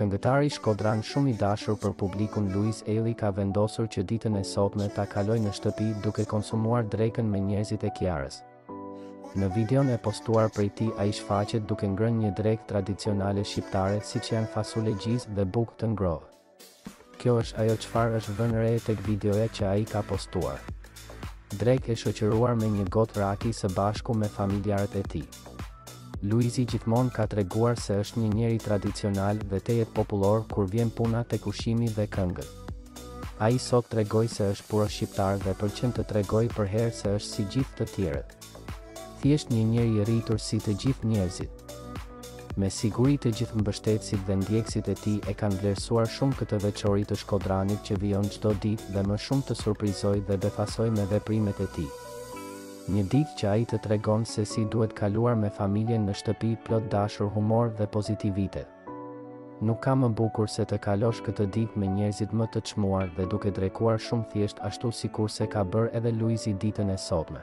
Këngëtari shkodran shumë i dashur për publikun Luiz Ejlli ka vendosur që ditën e sotme ta kalojë në shtëpi duke konsumuar drekën me njerëzit e Kiarës. Në videon e postuar prej tij ai shfaqet duke ngrënë një drekë tradicionale shqiptare siç janë fasule gjizë dhe bukë të ngrohtë. Kjo është ajo çfarë është vënë re tek videoja që ai ka postuar. Drekë e shoqëruar me një gotë raki së bashku me familjarët e tij. Luizi gjithmonë ka treguar se është një njeri tradicional dhe tejet popullor kur vjen puna tek ushqimi dhe këngët. Ai sot tregoi se është puro shqiptar dhe pëlqen të tregojë përherë se është si gjithë të tjerët. Thjesht një njeri i rritur si të gjithë njerëzit. Me siguri të gjithë mbështetësit dhe ndjekësit e tij e kanë vlerësuar shumë këtë veçori të shkodranit që vijon çdo ditë dhe më shumë të surprizojë dhe befasojë me veprimet e tij. Një ditë që ai të tregon se si duhet kaluar me familjen në shtëpi plot dashuri humor dhe pozitivitet. Nuk ka më bukur se të kalosh këtë ditë me njerëzit më të çmuar dhe duke drekuar shumë thjesht ashtu sikurse ka bërë edhe Luizi ditën e sotme.